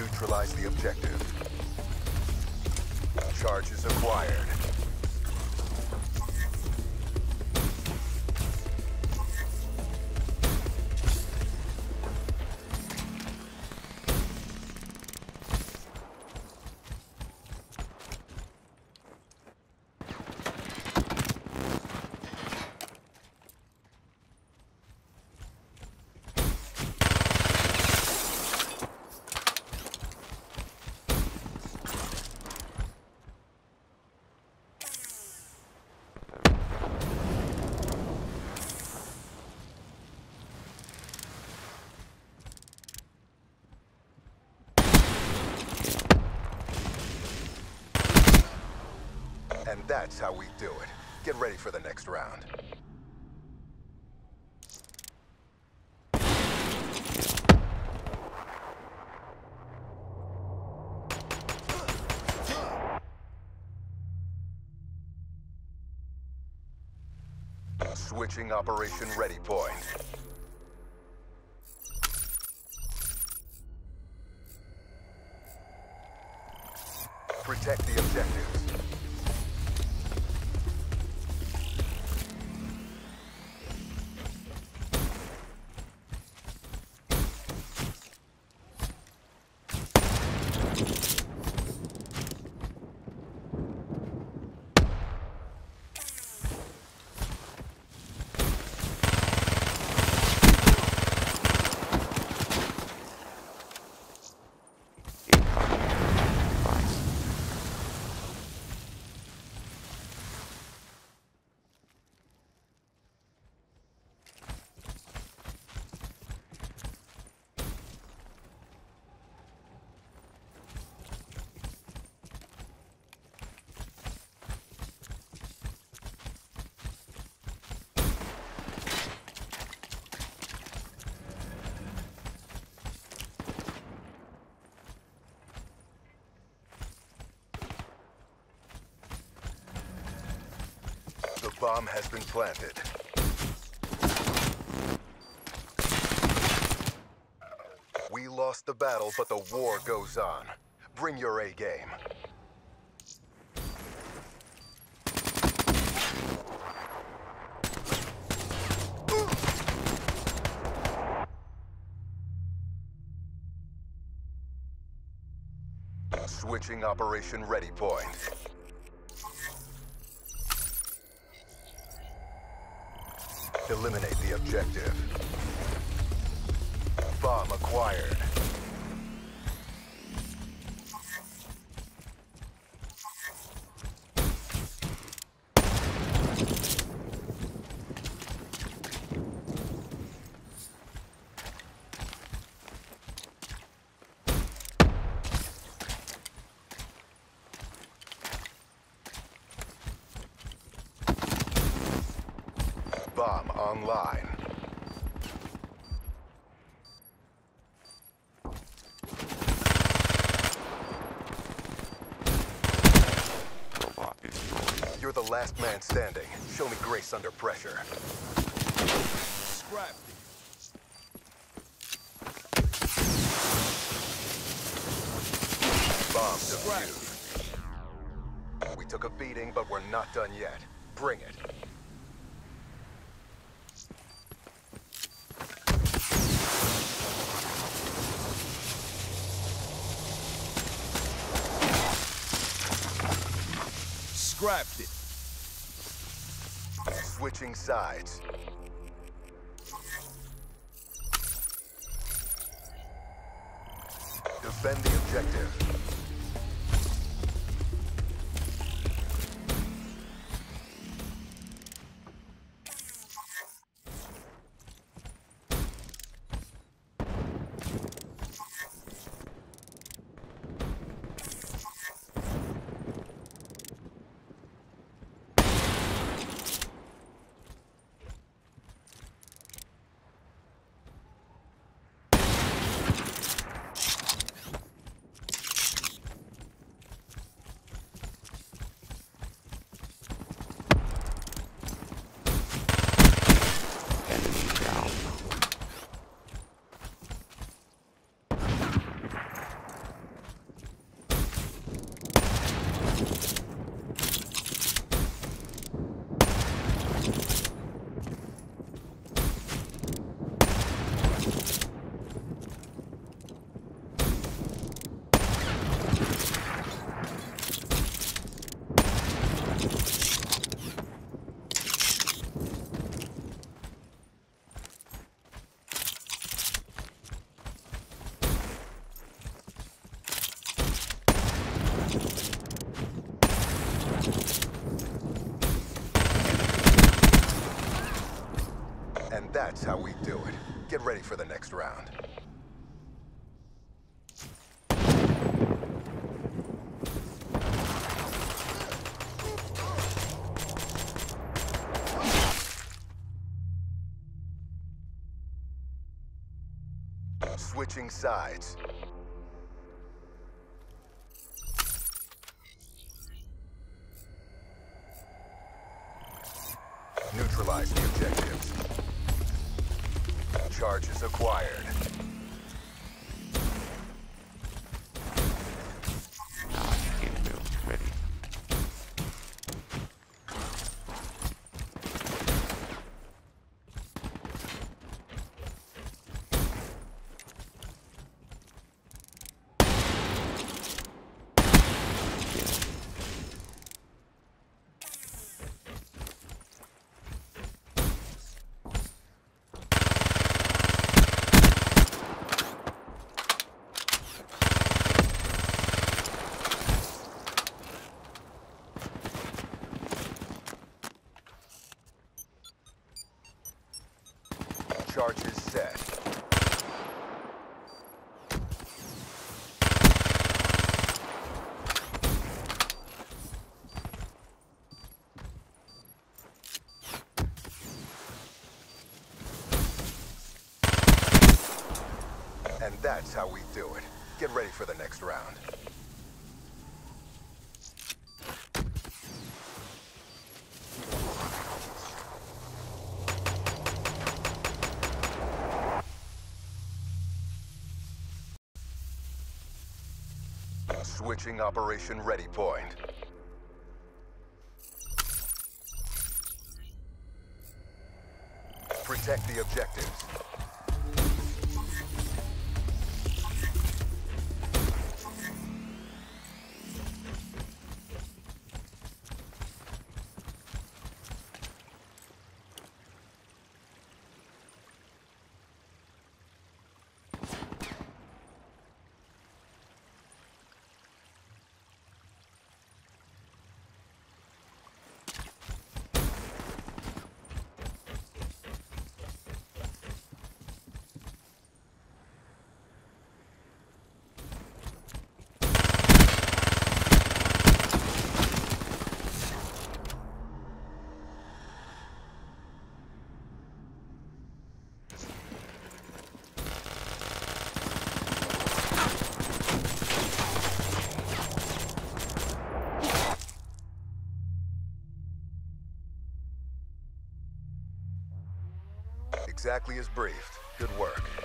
Neutralize the objective. Charges acquired. That's how we do it. Get ready for the next round. Switching Operation Ready Point. Protect the objectives. The bomb has been planted. We lost the battle, but the war goes on. Bring your A game. Switching Operation Ready Point. Eliminate the objective. Bomb acquired. Bomb online. You're the last man standing. Show me grace under pressure. Scrapped it. Bomb defused. We took a beating, but we're not done yet. Bring it. Scrapped it. Switching sides. Defend the objective. Ready for the next round. Switching sides. Neutralize the objectives. Charges acquired. Charges set. And that's how we do it. Get ready for the next round. Switching operation ready point. Protect the objectives. Exactly as briefed. Good work.